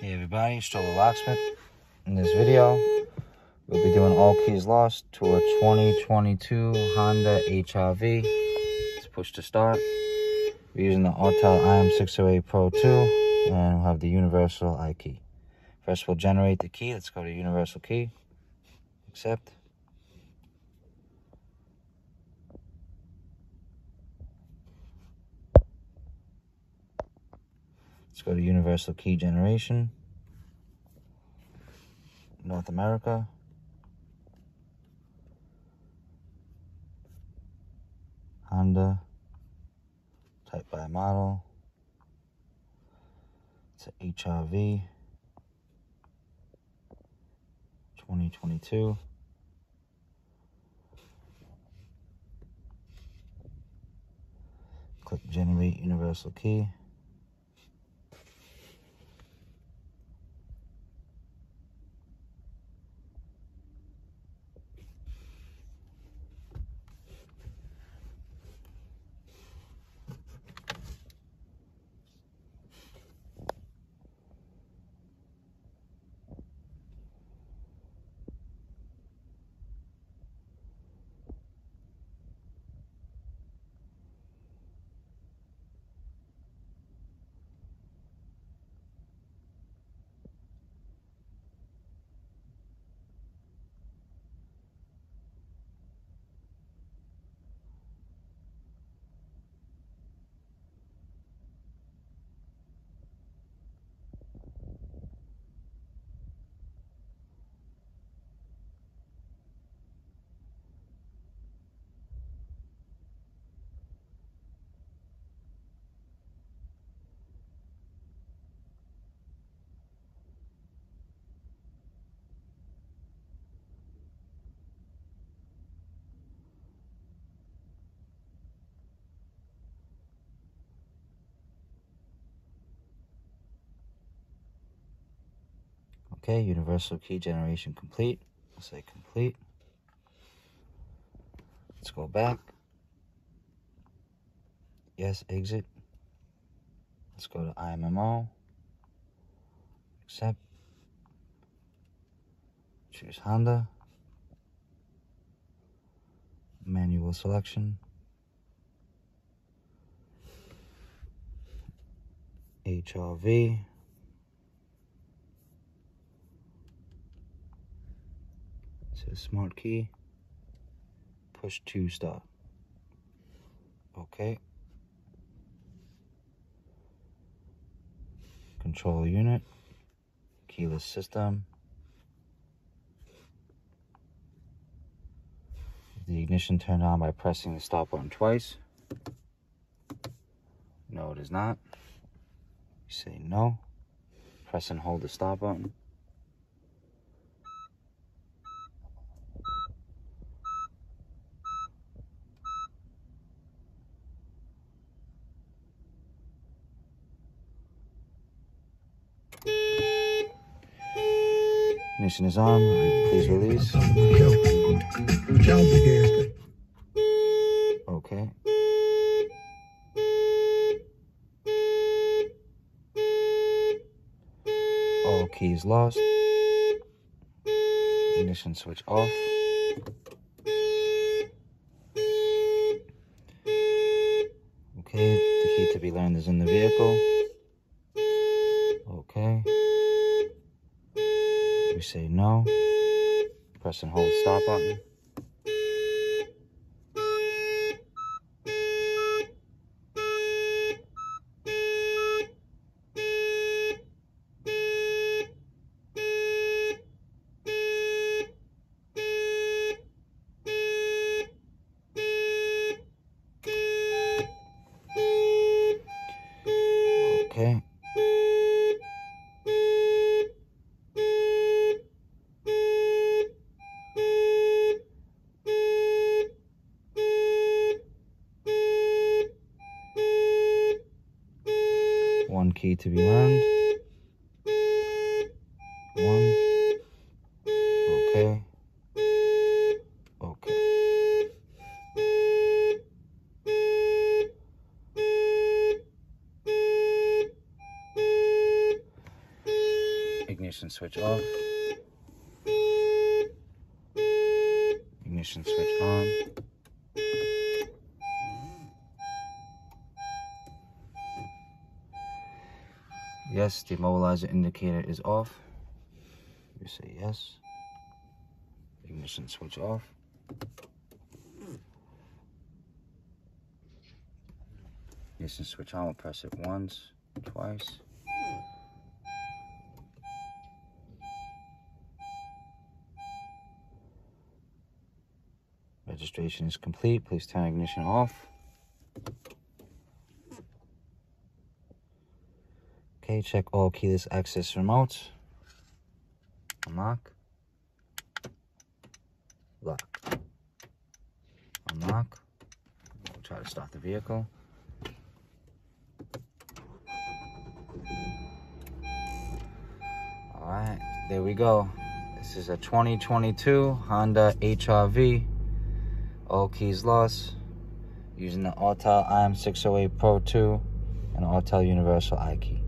Hey everybody, Stroller Locksmith. In this video, we'll be doing all keys lost to a 2022 Honda HRV. Let's push to start. We're using the Autel IM608 Pro 2 and we'll have the universal iKey. First we'll generate the key. Let's go to universal key. Accept. Let's go to universal key generation. North America. Honda. Type by model. It's an HRV. 2022. Click generate universal key. Okay, universal key generation complete. I'll say complete. Let's go back. Yes, exit. Let's go to IMMO. Accept. Choose Honda. Manual selection. HRV. Says smart key. Push to stop. Okay. Control unit. Keyless system. The ignition turned on by pressing the stop button twice. No, it is not. You say no. Press and hold the stop button. Ignition is on. Please release. Okay. All keys lost. Ignition switch off. Okay, the key to be learned is in the vehicle. Okay. We say no. Press and hold stop button. One key to be learned. One. Okay. Okay. ignition switch off. Ignition switch on. Yes, the immobilizer indicator is off. You say yes. Ignition switch off. Ignition switch on, we'll press it once, twice. Registration is complete. Please turn ignition off. Okay, check all keyless access remotes. Unlock. Lock. Unlock. We'll try to start the vehicle. Alright, there we go. This is a 2022 Honda HRV. All keys lost. Using the Autel IM608 Pro 2 and Autel Universal iKey.